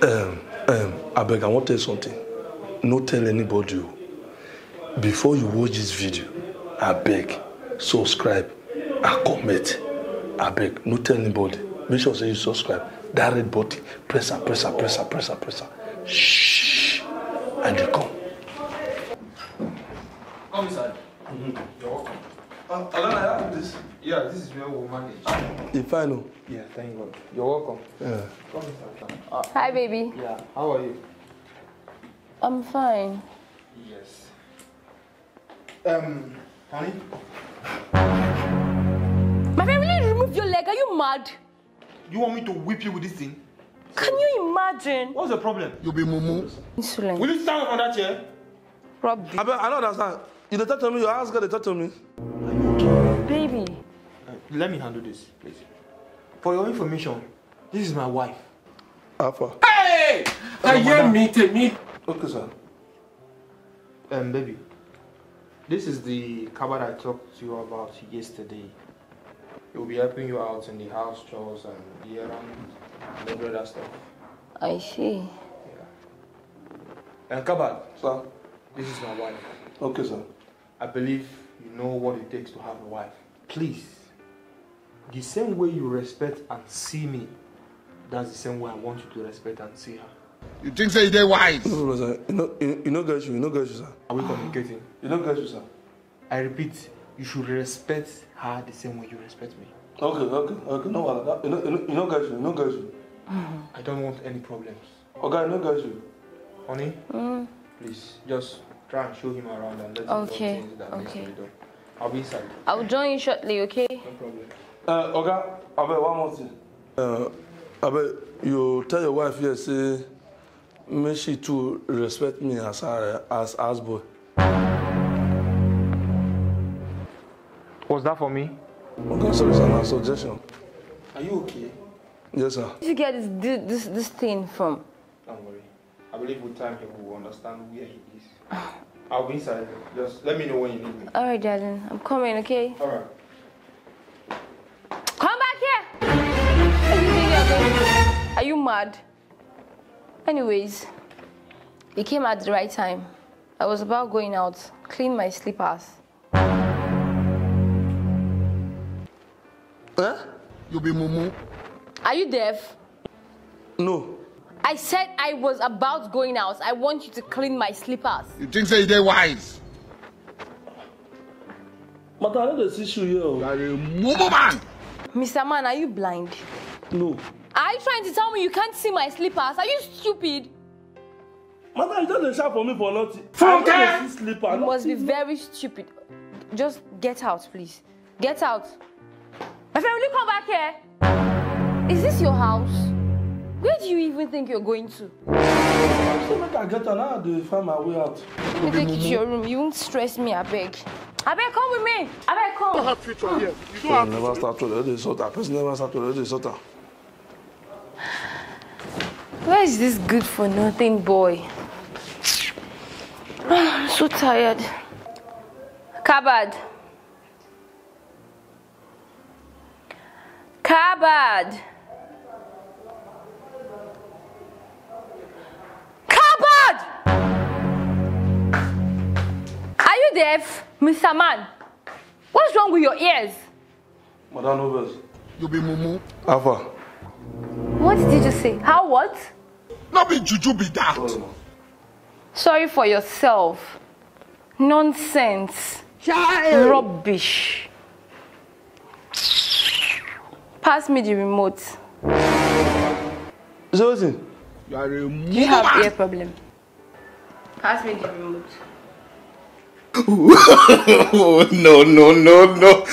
Um, um, abeg i wan tell you something. No tell anybody o before you watch this video abeg subscribe and comment. Abeg no tell anybody. Make sure you subscribe. That red button press am press am press am press am press am shh and dey come. Come inside. You're welcome. Uh, Alana, I have this. Yeah, this is where we'll manage. e fine o. Yeah, thank God. You're welcome. Yeah. Come inside. Uh, Hi, baby. yeah, how are you? I'm fine. Yes. Um, honey? My you remove your leg? Are you mad? You want me to whip you with this thing? Can you imagine? What's the problem? You be mumu. Insulin. Will you stand on that chair? Rubbish. abeg i no understand you dey talk to me your house girl dey talk to me. Baby. Let me handle this, please. For your information, this is my wife. how far. Hey! Ayé mi tèmi. okay sir. Um, baby, this is the Kabad I talked to you about yesterday. It will be helping you out in the house chores and the errand and every other stuff. I see. Yeah. And Kabad, sir. this is my wife. okay sir. I believe you know what it takes to have a wife. Please, the same way you respect and see me, that's the same way I want you to respect and see her. You think say you dey wise? no problem sir you no you, you no get you you no get you sir. Are we communicating? you no get you sir. I repeat, you should respect her the same way you respect me. okay okay okay no wahala you no you no you no get you you no get. I don't want any problems. oga you no get you. Honey, mm. please just try and show him around and let him Okay, do things that needs to be done. I'll be inside. I'll join you shortly, okay? No problem. Oga abeg one more thing. Uh, abeg you tell your wife here say make she too respect me as her as boy. Was that for me? oga sorry sir na suggestion. Are you okay? yes sir. Where did you get this, this, this thing from? Don't worry. I believe with time he will understand where he is. I'll be inside. Just let me know when you need me. Alright, darling. I'm coming, okay? Alright. Come mad? Anyways, you came at the right time. I was about going out, clean my slippers. Eh? You be mumu. Are you deaf? no. I said I was about going out. I want you to clean my slippers. You think say you dey wise? but i no dey see shoe here You are a mumu man. Mr. Man, are you blind? no. Are you trying to tell me you can't see my slippers? Are you stupid? mata you dey shout for me for nothing. Funke! slipper. You must be very stupid. Just get out, please. Get out. My friend, will you come back here? Is this your house? Where do you even think you're going to? so make i get am now i dey find my way out. Let me take you to your room. You won't stress me, I beg. I beg, come with me. I beg, come. have future here. You don't person never start to dey sort am person never start to dey sort am. Where is this good for nothing boy? I'm so tired. Kabad. Kabad. Kabad! Are you deaf, Mr. Man? What's wrong with your ears? madam no vex. You be mumu. how far. What did you say? How what? No be juju be that. sorry for yourself. Nonsense. Child. Rubbish. Pass me the remote. you say. You are a Do you have ear problem? Pass me the remote. Oh no no no no.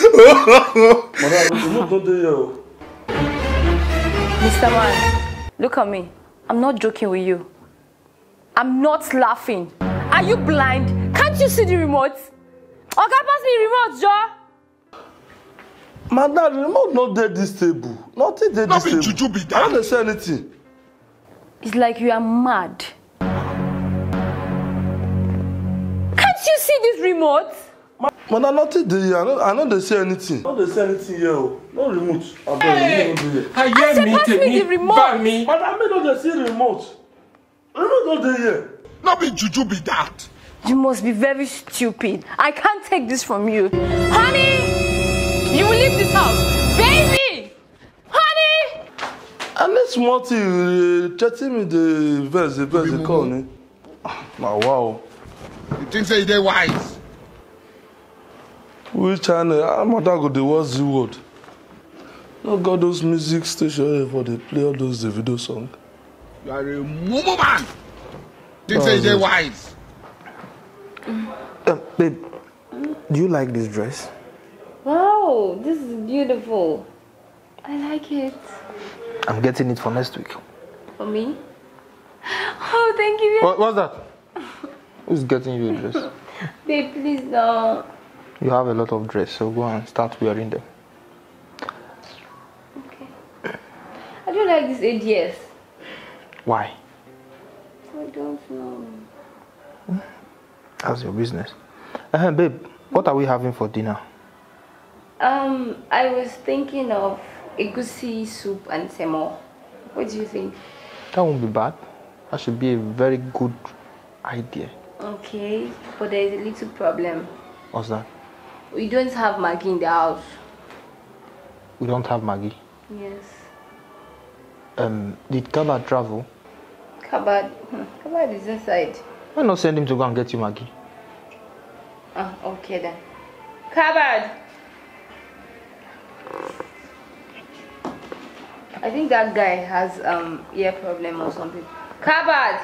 madam you no don dey here o. Mr. Man, look at me. I'm not joking with you. I'm not laughing. Are you blind? Can't you see the remote? Okay, pass me the remote, Joe. madam the remote no dey dis table nothing dey be table juju be i that. no dey say anything. It's like you are mad. Can't you see this remote? Madam, nothing dey here. I no, I no dey see anything. No dey see anything here o. No remote. Abeg, Hey, no dey here. pass me the remote. bá mi. Madam, me no dey see remote. Remote no dey here. No be juju be that. You must be very stupid. I can't take this from you. Honey, you will leave this house. Baby! Honey! And this small thing, you dey threaten me the verse, the verse, dey call me. Na wow. You think say you dey wise? Which channel? How mother go dey watch the word? No got those music station for dey play all those the video song. You are a mumu man. Think say you dey wise? Um, babe, do you like this dress? Wow, this is beautiful. I like it. I'm getting it for next week. For me? Oh, thank you. What, what's that? Who's getting you a dress? Babe, please don't. You have a lot of dress, so go and start wearing them. Okay. I don't like this ADS. Why? I don't know. That's your business. Uh, babe, what are we having for dinner? Um, I was thinking of egusi soup and semo. What do you think? That won't be bad. That should be a very good idea. Okay, but there is a little problem. What's that? We don't have Maggi in the house. We don't have Maggi. Yes. Um, did Kaba travel? Kabad. Hmm, Kabad is inside. Why not send him to go and get you Maggi? Ah, okay then. Kabad. I think that guy has um ear problem or something. Kabad.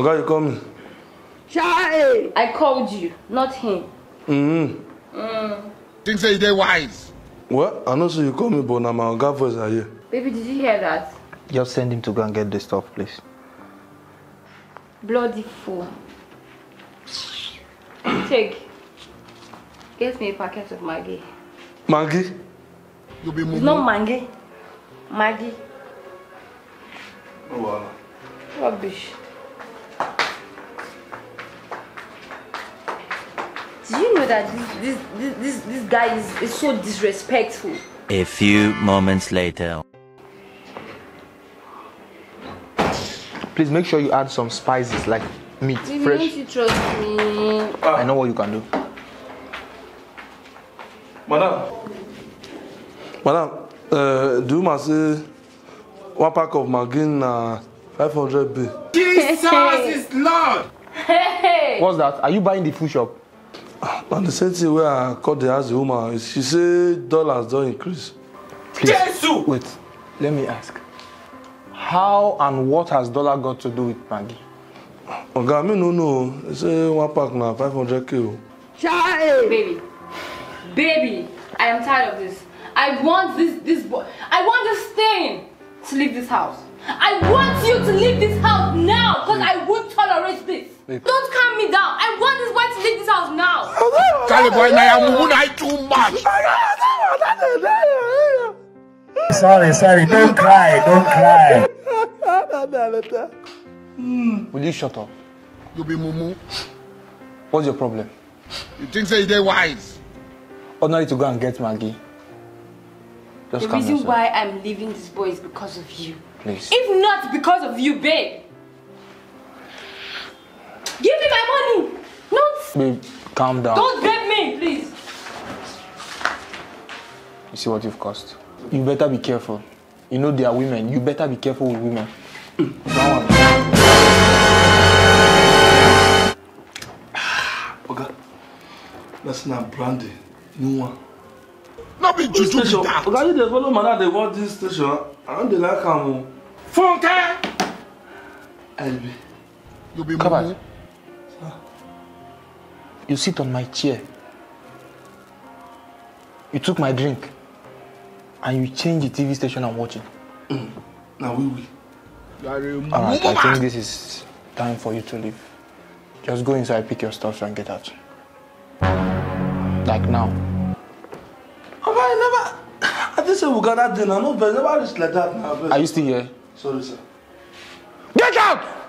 Oga, you call me? I called you, not him. Mm-hmm. Think say dey wise? Well, I know say you call me, but na my oga voice I hear. Baby, did you hear that? Just send him to go and get the stuff, please. Bloody fool. Take. Get me a packet of Maggie. Maggie? You be It's not Maggie. Maggie. Oh, wow. Rubbish. Do you know that this this this this, this guy is, is so disrespectful? A few moments later. Please make sure you add some spices like meat, Baby, fresh. don't you trust me? I know what you can do. Madam. Madam, uh, do you must say one pack of Maggi na 500 b. Jesus is Lord. Hey! What's that? Are you buying the food shop? And the same thing where I call the house the woman, she say dollars don't increase. Jesus. Wait, let me ask. How and what has dollar got to do with Maggie? Oga, me no know. They say one pack na 500k. o. Baby. Baby, I am tired of this. I want this this boy. I want this thing to leave this house. I want you to leave this house now because I won't tolerate this. Babe. Don't calm me down. I want this boy to leave this house now. Carry boy na your mumu na too much. Sorry, sorry, don't cry, don't cry. Hmm. Will you shut up? You be mumu. What's your problem? You think say you dey wise? Ordinary to go and get Maggi. Just The reason yourself, why I'm leaving this boy is because of you. please. If not because of you, babe. Give me my money. Not. Babe, calm down. Don't beg me, please. You see what you've caused. You better be careful. You know they are women. You better be careful with women. One. Oga, that's na brandy, new one. No be This juju be station, that. Oga, you dey follow madam dey watch this station. I don't dey like am o. Funke. Elbe. You be mumu. You sit on my chair. You took my drink. And you changed the TV station I'm watching. Mm. Na we we. You are a mumu Alright, I think this is time for you to leave. Just go inside, pick your stuff and get out. Like now. Oga, I never. I just said we gather dinner no but never reach like that na Are you still here? sorry sir. Get out!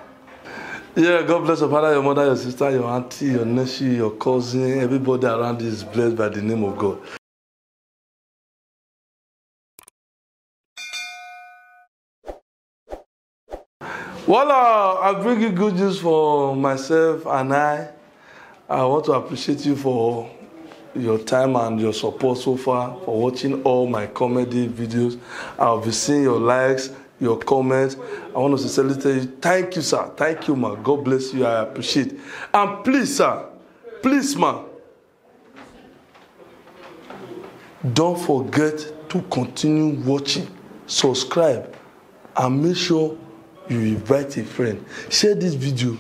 Yeah, God bless your father, your mother, your sister, your auntie, your nephew, your cousin, everybody around you is blessed by the name of God. Voila, I bring you good news for myself and I. I want to appreciate you for your time and your support so far, for watching all my comedy videos. I'll be seeing your likes, your comments. I want to sincerely thank you, sir. Thank you, ma. God bless you. I appreciate. And please, sir, please, ma, don't forget to continue watching, subscribe, and make sure you invite a friend. Share this video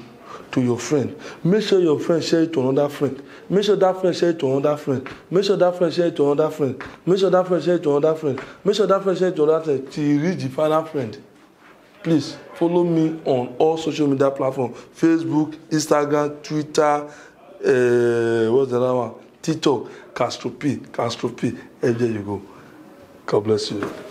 to your friend. Make sure your friend share it to another friend. Make sure that friend share it to another friend. Make sure that friend share it to another friend. Make sure that friend share it to another friend. Make sure that friend share it to another friend till you reach the final friend. Please follow me on all social media platforms: Facebook, Instagram, Twitter, uh, what's the other one? TikTok, Castro P, Castro P. Everywhere you go. God bless you.